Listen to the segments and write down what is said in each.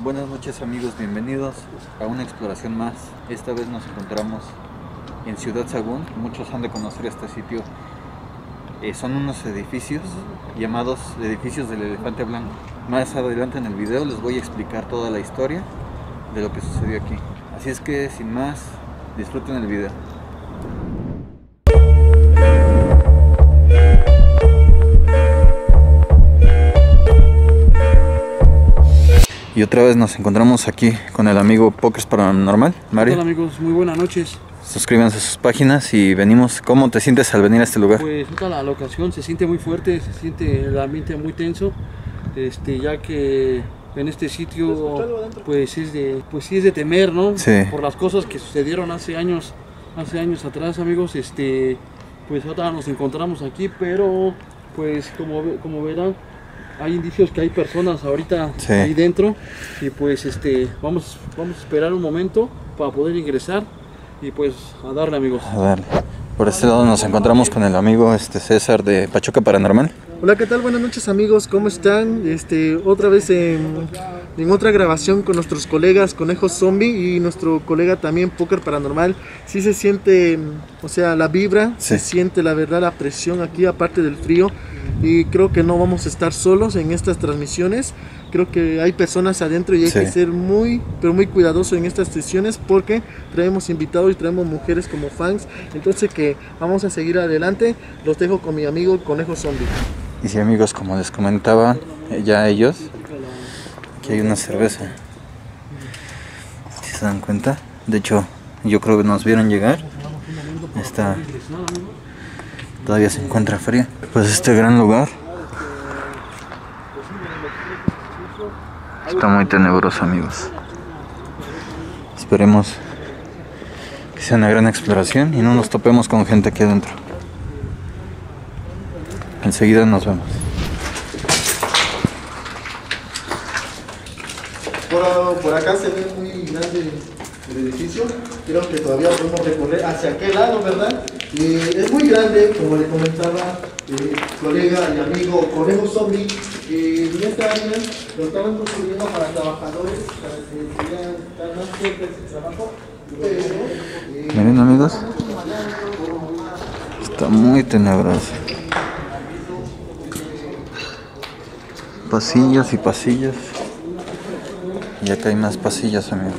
Buenas noches amigos, bienvenidos a una exploración más. Esta vez nos encontramos en Ciudad Sagún. Muchos han de conocer este sitio. Eh, son unos edificios llamados edificios del elefante blanco. Más adelante en el video les voy a explicar toda la historia de lo que sucedió aquí. Así es que sin más, disfruten el video. Y otra vez nos encontramos aquí con el amigo Pokers Paranormal, Mario. Hola amigos, muy buenas noches. Suscríbanse a sus páginas y venimos. ¿Cómo te sientes al venir a este lugar? Pues la locación se siente muy fuerte, se siente el ambiente muy tenso, este, ya que en este sitio pues es de pues sí es de temer, ¿no? Sí. Por las cosas que sucedieron hace años, hace años atrás, amigos, este pues ahora nos encontramos aquí, pero pues como como verán hay indicios que hay personas ahorita Sí. ahí dentro y pues este vamos vamos a esperar un momento para poder ingresar y pues a darle amigos. A ver, por este lado nos encontramos con el amigo este César de Pachuca Paranormal. Hola, ¿qué tal? Buenas noches amigos, ¿cómo están? Este, otra vez en, en otra grabación con nuestros colegas Conejos Zombie y nuestro colega también Poker Paranormal. Sí se siente, o sea, la vibra, Sí. se siente la verdad la presión aquí aparte del frío y creo que no vamos a estar solos en estas transmisiones. Creo que hay personas adentro y hay Sí. que ser muy, pero muy cuidadoso en estas sesiones porque traemos invitados y traemos mujeres como fans. Entonces que vamos a seguir adelante. Los dejo con mi amigo Conejo Zombie. Y sí amigos, como les comentaba eh, ya ellos, aquí hay una cerveza. Si se dan cuenta, de hecho yo creo que nos vieron llegar. Está todavía se encuentra fría. Pues este gran lugar está muy tenebroso amigos. Esperemos que sea una gran exploración y no nos topemos con gente aquí adentro. Enseguida nos vemos. Por, por acá se ve muy grande el edificio. Creo que todavía podemos recorrer hacia aquel lado, ¿verdad? Y es muy grande, como le comentaba eh, colega y amigo Conejo Zombie. En esta área lo estaban construyendo para trabajadores, para que pudieran estar más fuertes el trabajo. Pero, eh, Miren amigos, está muy tenebroso. Pasillos y pasillos. Y acá hay más pasillos amigos.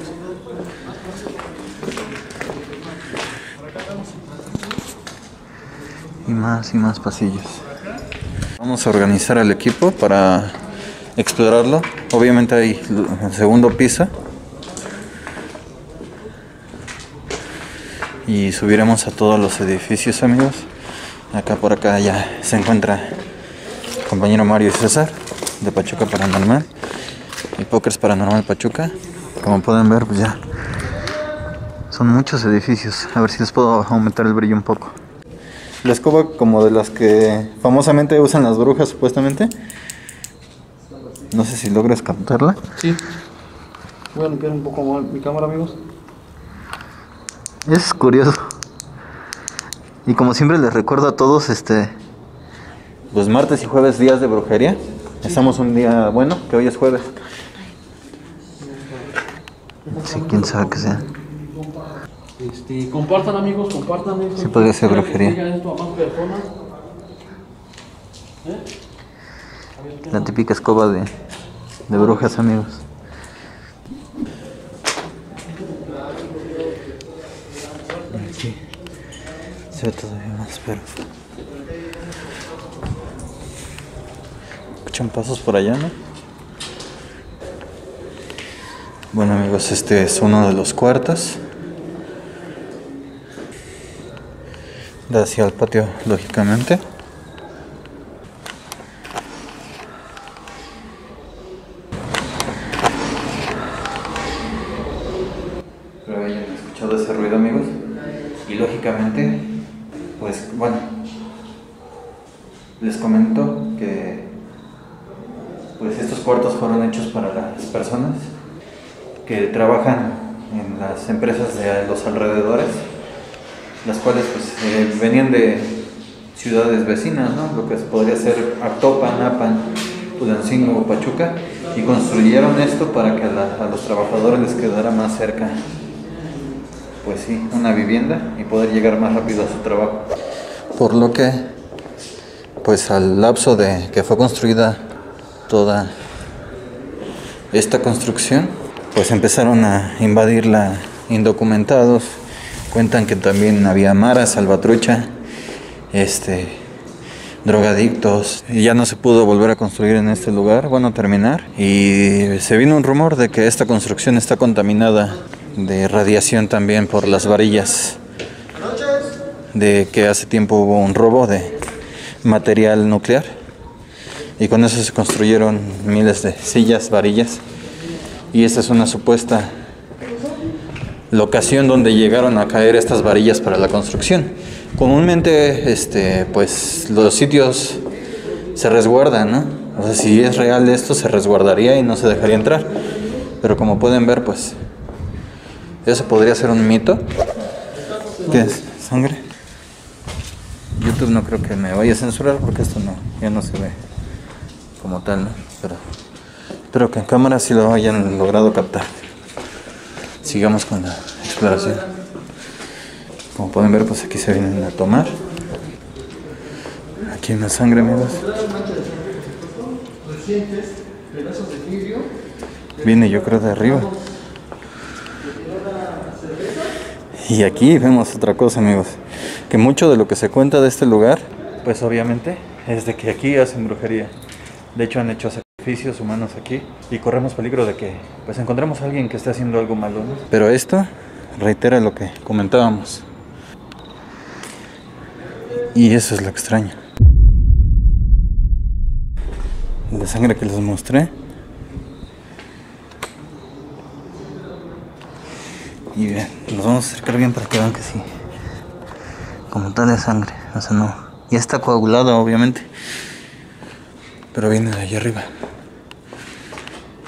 Y más y más pasillos. Vamos a organizar al equipo para explorarlo. Obviamente hay lu- segundo piso. y subiremos a todos los edificios amigos acá por acá ya se encuentra el compañero Mario y César de Pachuca Paranormal y Pokers Paranormal Pachuca como pueden ver pues ya son muchos edificios a ver si les puedo aumentar el brillo un poco la escoba como de las que famosamente usan las brujas supuestamente no sé si logras captarla Sí. Voy a limpiar un poco más mi cámara, amigos. Es curioso. Y como siempre les recuerdo a todos, este, los martes y jueves días de brujería. Estamos un día bueno, que hoy es jueves. Sí, quién sabe que sea. Este, compartan amigos, compartan. Sí, podría ser brujería. personas. La típica escoba de, de brujas, amigos. Aquí se ve todavía más, pero. Pasos por allá, ¿no? Bueno, amigos, este es uno de los cuartos. Da hacia el patio, lógicamente. Espero hayan escuchado ese ruido, amigos. Y lógicamente, pues bueno, les comento que pues estos cuartos fueron hechos para las personas que trabajan en las empresas de los alrededores, las cuales pues eh, venían de ciudades vecinas, ¿no? Lo que podría ser Actopan, Napan, Tulancingo o Pachuca, y construyeron esto para que a, a los trabajadores les quedara más cerca, pues sí, una vivienda y poder llegar más rápido a su trabajo. Por lo que, pues al lapso de que fue construida toda esta construcción, pues empezaron a invadirla indocumentados. Cuentan que también había maras, salvatrucha, este, drogadictos. Y ya no se pudo volver a construir en este lugar, bueno, terminar. Y se vino un rumor de que esta construcción está contaminada de radiación también por las varillas. De que hace tiempo hubo un robo de material nuclear. Y con eso se construyeron miles de sillas, varillas. Y esta es una supuesta locación donde llegaron a caer estas varillas para la construcción. Comúnmente, este, pues los sitios se resguardan, ¿no? O sea, si es real esto, se resguardaría y no se dejaría entrar. Pero como pueden ver, pues eso podría ser un mito. ¿Qué es? ¿Sangre? YouTube no creo que me vaya a censurar porque esto no, ya no se ve como tal, ¿no? Pero espero que en cámara sí lo hayan logrado captar. Sigamos con la exploración. Como pueden ver, pues aquí se vienen a tomar. Aquí hay más sangre, amigos. Viene yo creo de arriba. Y aquí vemos otra cosa, amigos. Que mucho de lo que se cuenta de este lugar, pues obviamente, es de que aquí hacen brujería. De hecho, han hecho sacrificios humanos aquí y corremos peligro de que pues encontremos a alguien que esté haciendo algo malo. Pero esto reitera lo que comentábamos. Y eso es lo extraño. La sangre que les mostré Y bien, nos vamos a acercar bien para que vean que sí. Como tal es sangre, o sea, no. Ya está coagulada, obviamente. Pero viene de allá arriba.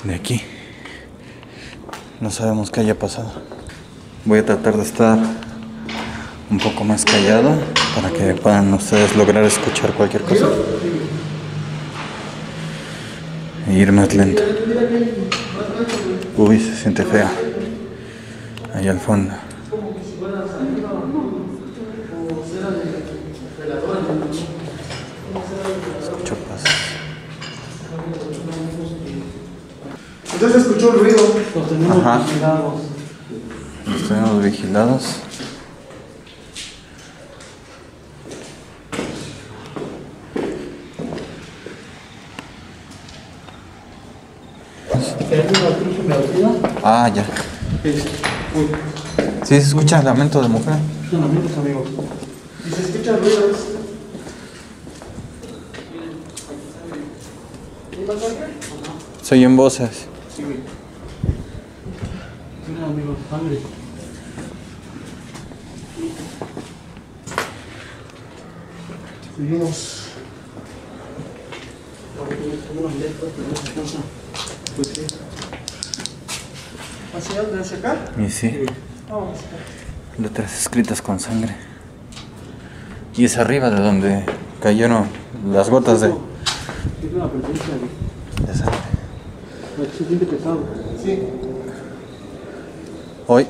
De aquí. No sabemos qué haya pasado. Voy a tratar de estar un poco más callado para que puedan ustedes lograr escuchar cualquier cosa. E ir más lento. Uy, se siente feo. Ahí al fondo. Escucho pasos. Entonces escuchó un ruido. Los tenemos Ajá. vigilados. Nos tenemos vigilados. ¿Tenemos una cruz en? Ah, ya. Sí, se escucha el lamento de mujer. son amigos, amigos. Y se escuchan ruidos. Se oyen voces. Sangre. Seguimos. Pues. ¿Hacia dónde? ¿Hacia acá? Y sí, Vamos letras escritas con sangre. Y es arriba de donde cayeron las gotas de, Es una presencia de. sangre. Pesado. Sí. Hoy.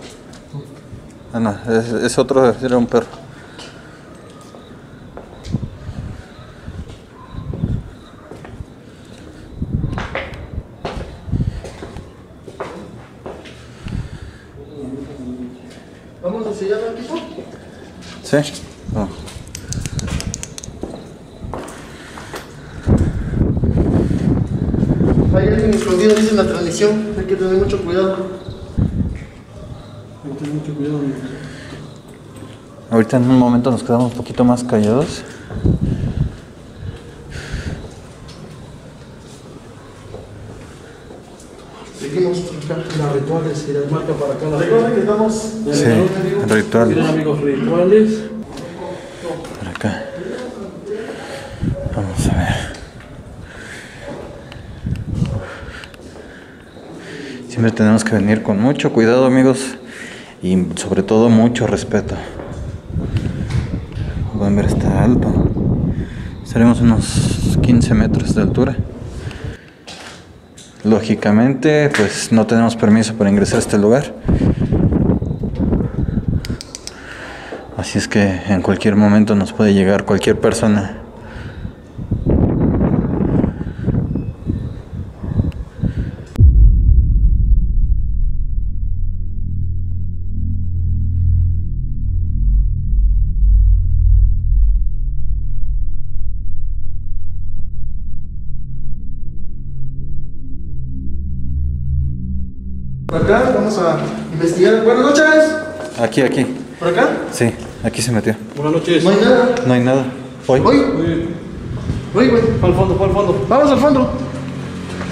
Ah, no, es, es otro, era un perro. Vamos hacia allá, ¿no, equipo? ¿Sí? Hay alguien escondido, dice en la transmisión. Hay que tener mucho cuidado. Hay que tener mucho cuidado, amigos. Ahorita en un momento nos quedamos un poquito más callados. Seguimos acá. Las rituales y las marcas para cada Recuerden que estamos. Sí, ritual. Miren, amigos, rituales. Por acá. Vamos a ver. Siempre tenemos que venir con mucho cuidado, amigos, y sobre todo mucho respeto. Como Pueden ver, está alto. Estaremos unos 15 metros de altura. Lógicamente, pues no tenemos permiso para ingresar a este lugar. Así es que en cualquier momento nos puede llegar cualquier persona. Buenas noches. Aquí, aquí. ¿Por acá? Sí, aquí se metió. Buenas noches. No hay nada. No hay nada. Hoy. Oye, oye, güey. Al fondo, al fondo. Vamos al fondo.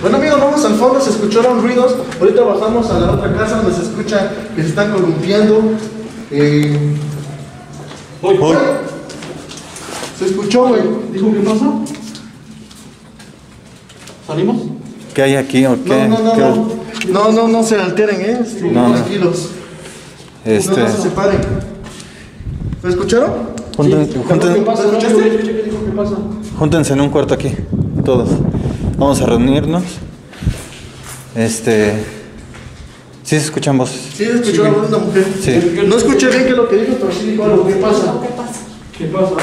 Bueno amigos, vamos al fondo, se escucharon ruidos. Ahorita bajamos a la otra casa donde se escucha que se están columpiando. Eh, Voy, Voy. se escuchó, güey. ¿Dijo qué pasa? ¿Salimos? ¿Qué hay aquí o qué? No, no, no, ¿Qué- no. No, no, no se alteren, eh. No. Tranquilos. Este, No, se separen. ¿Me escucharon? ¿Qué pasa? Dijo qué pasa. júntense en un cuarto aquí, todos. Vamos a reunirnos. Este. Sí, se escuchan voces. Sí, se escuchó la voz de una mujer. Sí. No escuché bien qué es lo que dijo, pero sí dijo algo. ¿Qué pasa? ¿Qué pasa?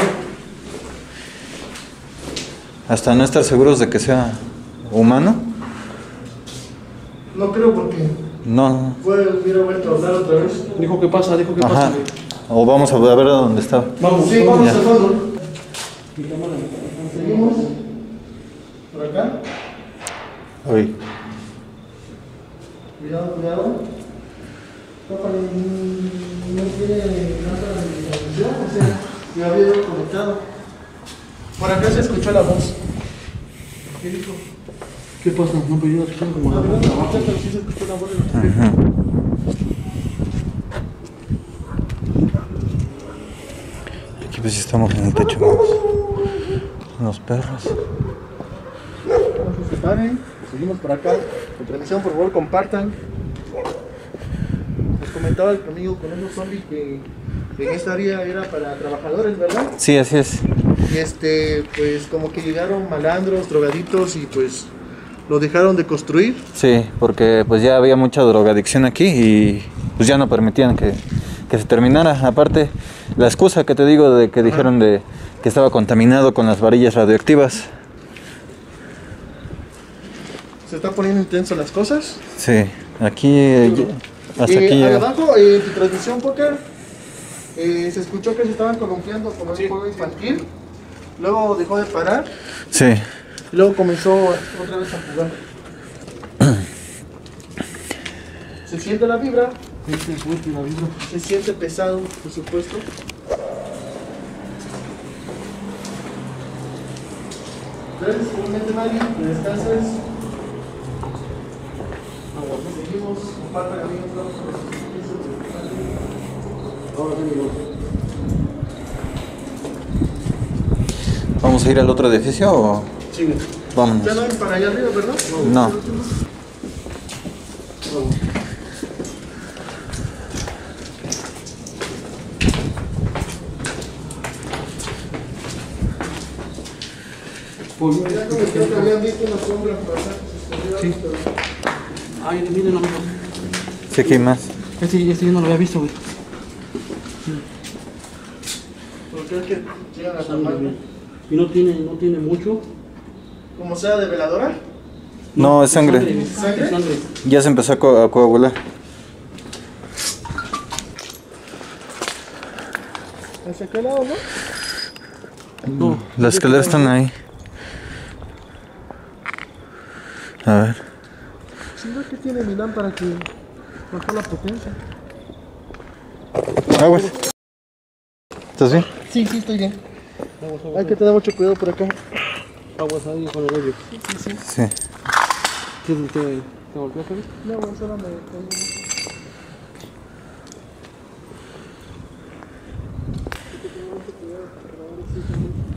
Hasta no estar seguros de que sea humano. No creo porque No. fue, hubiera vuelto a hablar otra vez. Dijo qué pasa, dijo qué Ajá. pasa. O vamos a ver a dónde estaba. Vamos, Sí, vamos Ya. al fondo. Seguimos. Por acá. Uy. Cuidado, cuidado. Papá, no tiene nada de transmisión, o sea, me había ido conectado. Por acá se escuchó la voz. ¿Qué dijo? ¿Qué pasa? No, pero yo escuché como No, la la de la. Ajá. Aquí pues estamos en el techo, vamos. Los perros. Separen. Seguimos por acá. En transmisión, por favor, compartan. Les comentaba el amigo con esos zombies que en esta área era para trabajadores, ¿verdad? Sí, así es. Y este, pues como que llegaron malandros, drogaditos y pues lo dejaron de construir. Sí, porque pues ya había mucha drogadicción aquí y pues ya no permitían que, que se terminara. Aparte, la excusa que te digo de que dijeron de que estaba contaminado con las varillas radioactivas. Se están poniendo intenso las cosas. Sí, aquí eh, hasta Eh, aquí abajo, eh, en tu transmisión, Poker, eh, se escuchó que se estaban columpiando como un juego infantil. Luego dejó de parar Sí, y luego comenzó otra vez a jugar. Se siente la vibra, Este fuerte la vibra. se siente pesado, por supuesto. Gracias, igualmente, Mari, que descanses. Seguimos, compartan amigos, vamos con los servicios de- Ahora sí, amigo. ¿vamos a ir al otro edificio o Sigue. vámonos? Ya no hay para allá arriba, ¿verdad? No. Pues, Ya como creo que habían visto una sombra pasar, Sí. Ay, miren, amigos. Sí, aquí hay más. Este, este yo no lo había visto, güey. ¿Por qué es que llegan a taparlo? Y no tiene, no tiene mucho. Como sea de veladora. No, es sangre. ¿Sangre? Sangre. Ya se empezó a, co- a coagular. ¿Hacia qué lado, no? No. Las escaleras están ahí. A ver. Si no, que tiene mi lámpara que bajó la potencia. Aguas. ¿Estás bien? Sí, sí, estoy bien. Hay que tener mucho cuidado por acá. Aguas ahí con el hoyo. Sí, sí. Sí. ¿Qué te, te, te golpeaste? güey? No, bueno, solo me...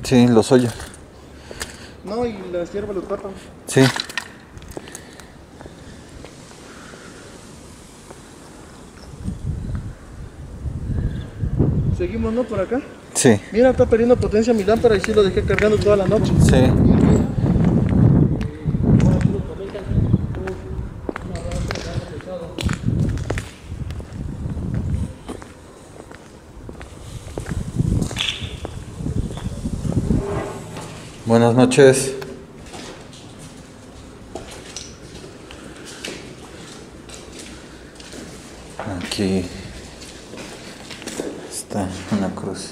Sí, los hoyos. No, y las hierbas lo tapan. Sí. Seguimos, ¿no? Por acá. Sí. Mira, está perdiendo potencia mi lámpara y sí lo dejé cargando toda la noche. Sí. Buenas noches. Aquí está una cruz.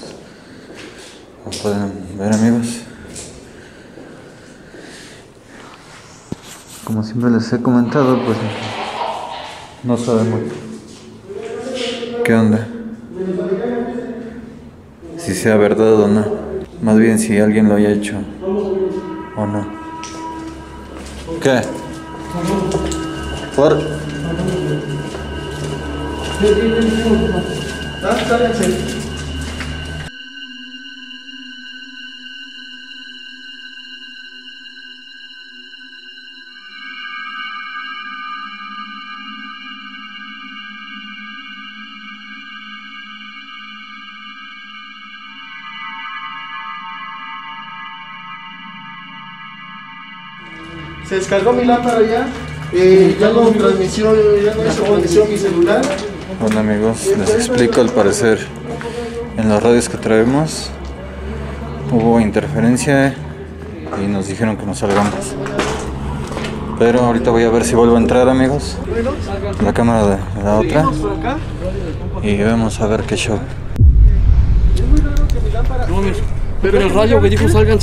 Como pueden ver amigos. Como siempre les he comentado, pues no sabemos qué onda. Si sea verdad o no. Más bien si alguien lo haya hecho o no. ¿Qué? Por... Sálganse. Se descargó mi lámpara ya. Eh, ya no transmisión, ya no hizo mi celular. Bueno amigos, les explico al parecer en las radios que traemos hubo interferencia y nos dijeron que nos salgamos. Pero ahorita voy a ver si vuelvo a entrar amigos. La cámara de la otra y vamos a ver qué show. Pero el rayo que dijo salgan